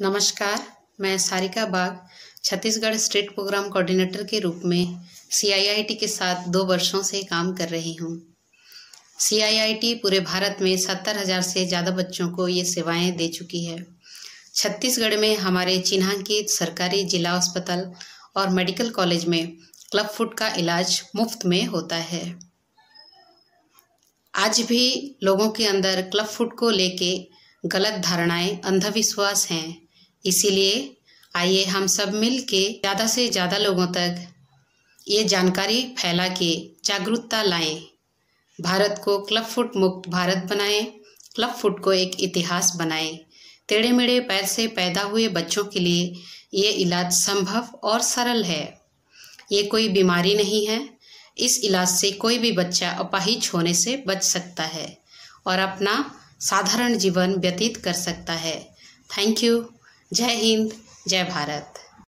नमस्कार, मैं Sarika Bag, Chhattisgarh state programme coordinator के रूप में सीआईआईटी के साथ दो वर्षों से काम कर रही हूँ। सीआईआईटी पूरे भारत में सत्तर हज़ार से ज़्यादा बच्चों को ये सेवाएँ दे चुकी है। छत्तीसगढ़ में हमारे चिन्हांकित सरकारी जिला अस्पताल और मेडिकल कॉलेज में क्लब फुड का इलाज मुफ़्त में होता है। आज भी लोगों के अंदर क्लब फुड को लेके गलत धारणाएँ, अंधविश्वास हैं। इसीलिए आइए हम सब मिल के ज़्यादा से ज़्यादा लोगों तक ये जानकारी फैला के जागरूकता लाएँ। भारत को क्लब फुट मुक्त भारत बनाएँ, क्लब फुट को एक इतिहास बनाएँ। टेढ़े मेढ़े पैर से पैदा हुए बच्चों के लिए ये इलाज संभव और सरल है। ये कोई बीमारी नहीं है। इस इलाज से कोई भी बच्चा अपाहिज होने से बच सकता है और अपना साधारण जीवन व्यतीत कर सकता है। Thank you. जय हिंद जय भारत।